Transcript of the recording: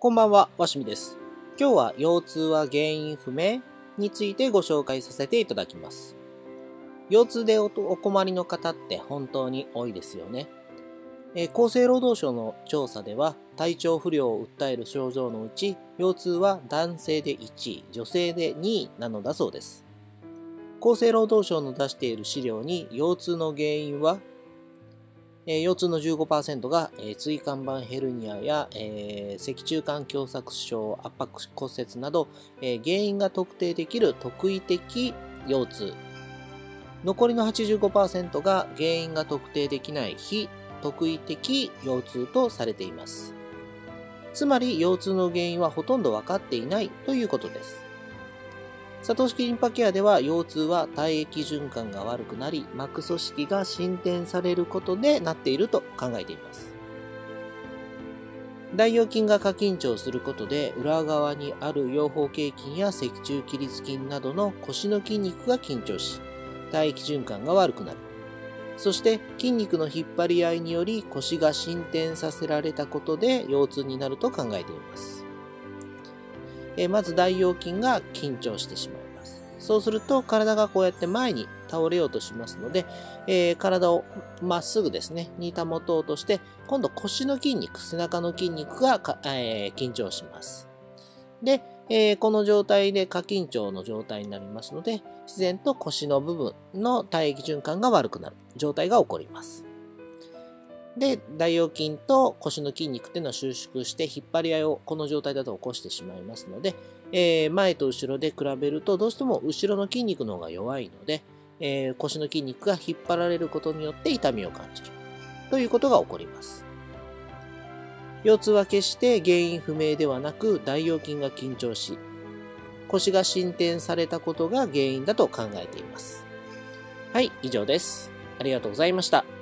こんばんは、わしみです。今日は腰痛は原因不明についてご紹介させていただきます。腰痛でお困りの方って本当に多いですよね。え、厚生労働省の調査では体調不良を訴える症状のうち腰痛は男性で1位、女性で2位なのだそうです。厚生労働省の出している資料に腰痛の原因はえ腰痛の15%が、え椎間板ヘルニアや、え脊柱管狭窄症、圧迫骨折など、え原因が特定できる特異的腰痛。残りの85%が原因が特定できない非特異的腰痛とされています。つまり腰痛の原因はほとんど分かっていないということです。サトシキリンパケアでは腰痛は体液循環が悪くなり膜組織が進展されることでなっていると考えています。大腰筋が過緊張することで裏側にある腰方形筋や脊柱起立筋などの腰の筋肉が緊張し体液循環が悪くなる。そして筋肉の引っ張り合いにより腰が進展させられたことで腰痛になると考えています。えまず大腰筋が緊張してしまいます。そうすると体がこうやって前に倒れようとしますので、えー、体をまっすぐですね、に保とうとして、今度腰の筋肉、背中の筋肉がえー、緊張します。で、えー、この状態で過緊張の状態になりますので、自然と腰の部分の体液循環が悪くなる状態が起こります。で、大腰筋と腰の筋肉っていうのは収縮して引っ張り合いをこの状態だと起こしてしまいますので、えー、前と後ろで比べるとどうしても後ろの筋肉の方が弱いので、えー、腰の筋肉が引っ張られることによって痛みを感じるということが起こります。腰痛は決して原因不明ではなく大腰筋が緊張し腰が進展されたことが原因だと考えています。はい、以上です。ありがとうございました。